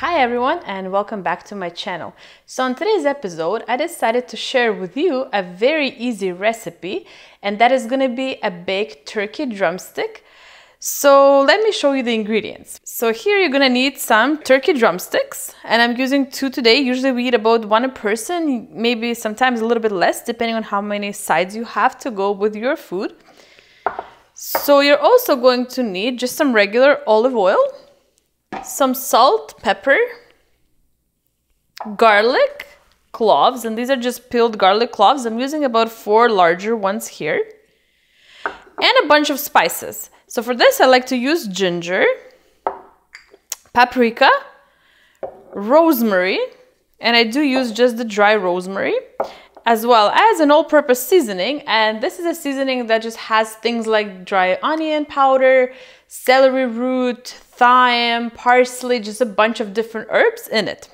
Hi everyone and welcome back to my channel. So on today's episode, I decided to share with you a very easy recipe and that is gonna be a baked turkey drumstick. So let me show you the ingredients. So here you're gonna need some turkey drumsticks and I'm using two today. Usually we eat about one a person, maybe sometimes a little bit less depending on how many sides you have to go with your food. So you're also going to need just some regular olive oil, some salt, pepper, garlic, cloves, and these are just peeled garlic cloves. I'm using about four larger ones here, and a bunch of spices. So for this, I like to use ginger, paprika, rosemary, and I do use just the dry rosemary, as well as an all-purpose seasoning. And this is a seasoning that just has things like dry onion powder, celery root, thyme, parsley, just a bunch of different herbs in it.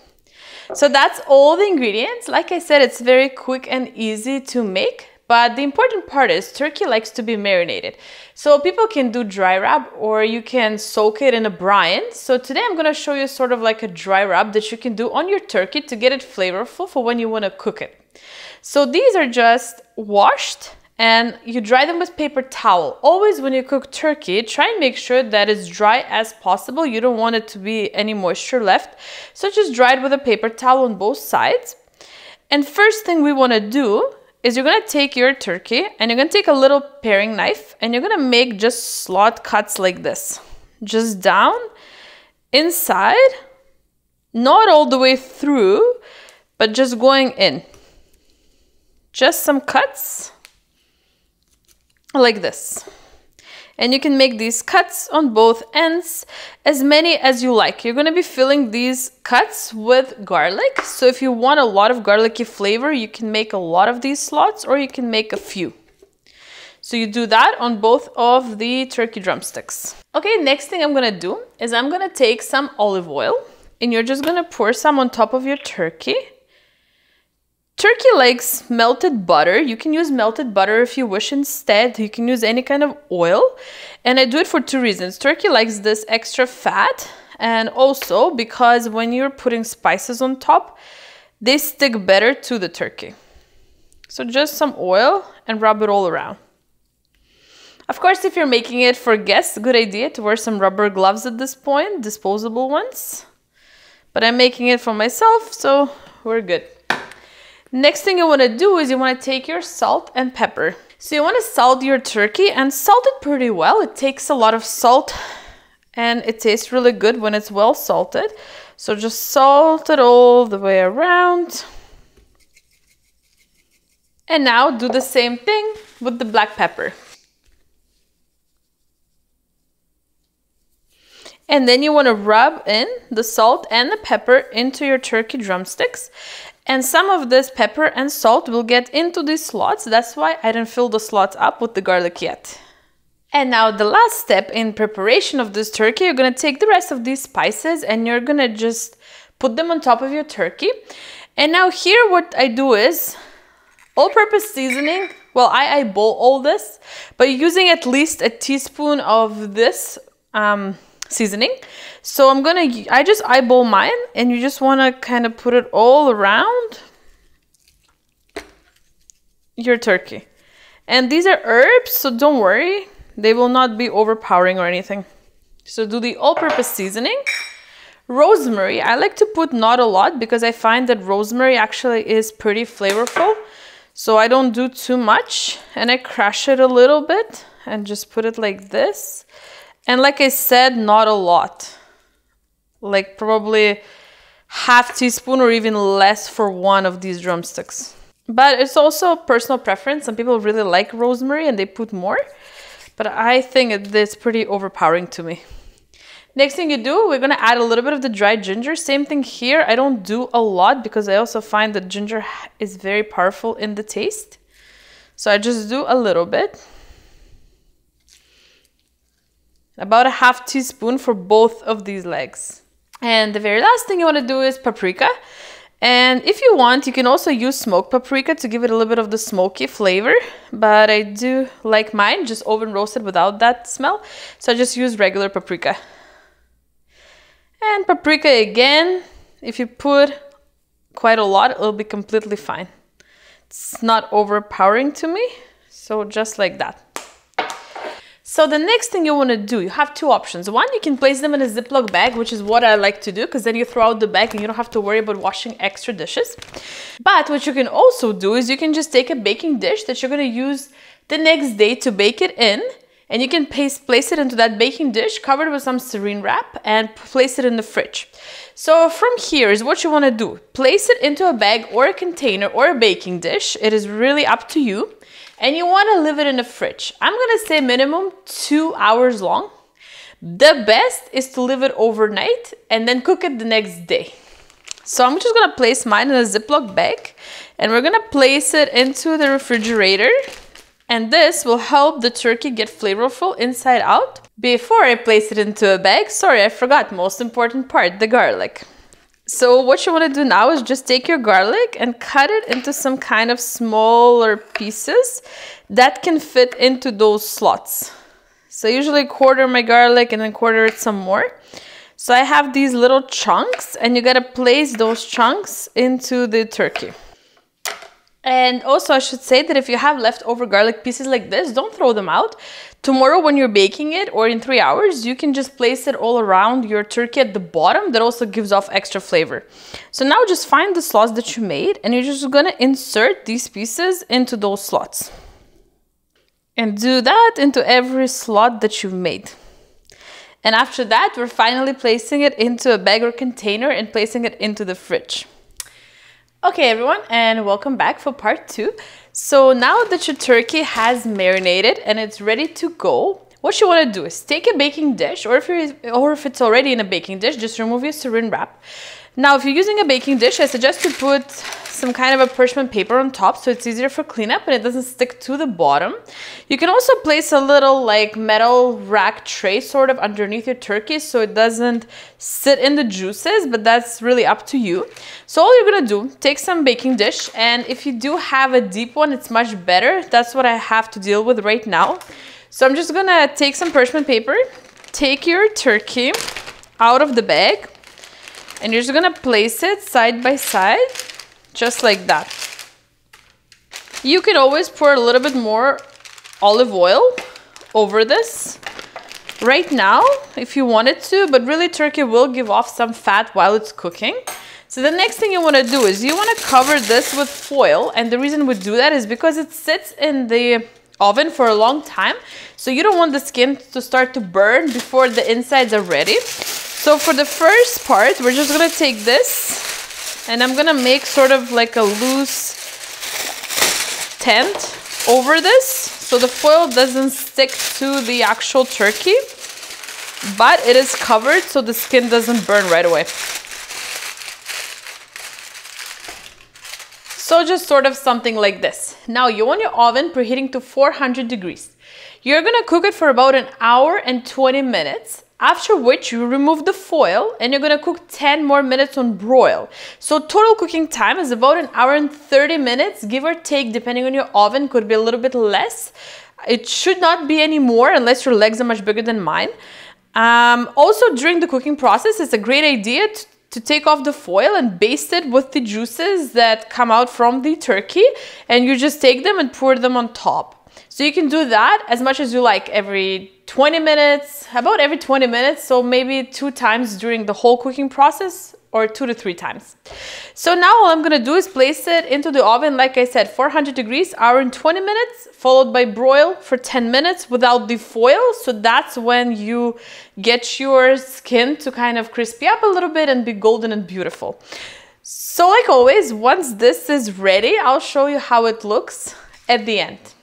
So that's all the ingredients. Like I said, it's very quick and easy to make. But the important part is turkey likes to be marinated. So people can do dry rub or you can soak it in a brine. So today I'm gonna show you sort of like a dry rub that you can do on your turkey to get it flavorful for when you wanna cook it. So these are just washed and you dry them with paper towel. Always when you cook turkey, try and make sure that it's dry as possible. You don't want it to be any moisture left. So just dry it with a paper towel on both sides. And first thing we want to do is you're to take your turkey and you're to take a little paring knife and you're to make just slot cuts like this. Just down, inside, not all the way through, but just going in. Just some cuts like this. And you can make these cuts on both ends, as many as you like. You're gonna be filling these cuts with garlic. So if you want a lot of garlicky flavor, you can make a lot of these slots or you can make a few. So you do that on both of the turkey drumsticks. Okay, next thing I'm gonna do is I'm gonna take some olive oil and you're just gonna pour some on top of your turkey. Turkey likes melted butter. You can use melted butter if you wish instead. You can use any kind of oil. And I do it for two reasons. Turkey likes this extra fat and also because when you're putting spices on top, they stick better to the turkey. So just some oil and rub it all around. Of course, if you're making it for guests, good idea to wear some rubber gloves at this point, disposable ones. But I'm making it for myself, so we're good. Next thing you want to do is you want to take your salt and pepper. So you want to salt your turkey and salt it pretty well. It takes a lot of salt and it tastes really good when it's well salted. So just salt it all the way around. And now do the same thing with the black pepper. And then you want to rub in the salt and the pepper into your turkey drumsticks. And some of this pepper and salt will get into these slots. That's why I didn't fill the slots up with the garlic yet. And now the last step in preparation of this turkey, you're gonna take the rest of these spices and you're gonna just put them on top of your turkey. And now here what I do is all-purpose seasoning. Well, I eyeball all this, but using at least a teaspoon of this um, seasoning. So I'm gonna, I just eyeball mine and you just wanna kind of put it all around your turkey. And these are herbs, so don't worry. They will not be overpowering or anything. So do the all-purpose seasoning. Rosemary, I like to put not a lot because I find that rosemary actually is pretty flavorful. So I don't do too much and I crush it a little bit and just put it like this. And like I said, not a lot. Like probably half teaspoon or even less for one of these drumsticks. But it's also personal preference. Some people really like rosemary and they put more. But I think it's pretty overpowering to me. Next thing you do, we're gonna add a little bit of the dried ginger. Same thing here. I don't do a lot because I also find that ginger is very powerful in the taste. So I just do a little bit about a half teaspoon for both of these legs. And the very last thing you want to do is paprika. And if you want, you can also use smoked paprika to give it a little bit of the smoky flavor. But I do like mine just oven roasted without that smell. So I just use regular paprika. And paprika again, if you put quite a lot, it'll be completely fine. It's not overpowering to me, so just like that. So the next thing you want to do, you have two options. One, you can place them in a Ziploc bag, which is what I like to do because then you throw out the bag and you don't have to worry about washing extra dishes. But what you can also do is you can just take a baking dish that you're going to use the next day to bake it in and you can place, place it into that baking dish covered with some saran wrap and place it in the fridge. So from here is what you want to do. Place it into a bag or a container or a baking dish. It is really up to you and you want to leave it in the fridge. I'm going to say minimum two hours long. The best is to leave it overnight and then cook it the next day. So I'm just going to place mine in a Ziploc bag and we're going to place it into the refrigerator. And this will help the turkey get flavorful inside out. Before I place it into a bag, sorry, I forgot most important part, the garlic. So what you want to do now is just take your garlic and cut it into some kind of smaller pieces that can fit into those slots. So I usually quarter my garlic and then quarter it some more. So I have these little chunks and you got to place those chunks into the turkey. And also I should say that if you have leftover garlic pieces like this, don't throw them out. Tomorrow when you're baking it or in three hours, you can just place it all around your turkey at the bottom. That also gives off extra flavor. So now just find the slots that you made and you're just gonna insert these pieces into those slots. And do that into every slot that you've made. And after that, we're finally placing it into a bag or container and placing it into the fridge. Okay everyone and welcome back for part two. So now that your turkey has marinated and it's ready to go, what you want to do is take a baking dish or if, you're, or if it's already in a baking dish, just remove your saran wrap. Now if you're using a baking dish, I suggest to put some kind of a parchment paper on top so it's easier for cleanup and it doesn't stick to the bottom. You can also place a little like metal rack tray sort of underneath your turkey so it doesn't sit in the juices, but that's really up to you. So all you're gonna do, take some baking dish and if you do have a deep one, it's much better. That's what I have to deal with right now. So I'm just gonna take some parchment paper, take your turkey out of the bag, and you're just gonna place it side by side just like that. You can always pour a little bit more olive oil over this right now if you wanted to, but really turkey will give off some fat while it's cooking. So the next thing you want to do is you want to cover this with foil and the reason we do that is because it sits in the oven for a long time so you don't want the skin to start to burn before the insides are ready. So for the first part we're just to take this and I'm gonna make sort of like a loose tent over this so the foil doesn't stick to the actual turkey but it is covered so the skin doesn't burn right away. So just sort of something like this. Now you want your oven preheating to 400 degrees. You're gonna cook it for about an hour and 20 minutes after which you remove the foil and you're gonna cook 10 more minutes on broil. So total cooking time is about an hour and 30 minutes, give or take, depending on your oven, could be a little bit less. It should not be any more unless your legs are much bigger than mine. Um, also, during the cooking process, it's a great idea to, to take off the foil and baste it with the juices that come out from the turkey. And you just take them and pour them on top. So you can do that as much as you like every 20 minutes, about every 20 minutes. So maybe two times during the whole cooking process or two to three times. So now all I'm gonna do is place it into the oven, like I said, 400 degrees, hour and 20 minutes, followed by broil for 10 minutes without the foil. So that's when you get your skin to kind of crispy up a little bit and be golden and beautiful. So like always, once this is ready, I'll show you how it looks at the end.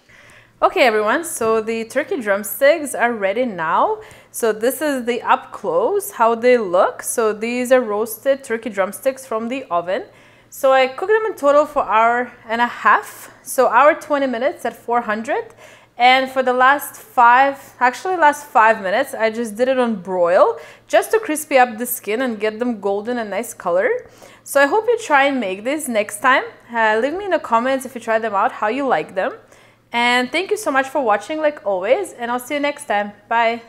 Okay everyone, so the turkey drumsticks are ready now. So this is the up close, how they look. So these are roasted turkey drumsticks from the oven. So I cooked them in total for hour and a half. So hour 20 minutes at 400. And for the last five, actually last five minutes, I just did it on broil just to crispy up the skin and get them golden and nice color. So I hope you try and make this next time. Uh, leave me in the comments if you try them out, how you like them. And thank you so much for watching like always and I'll see you next time. Bye.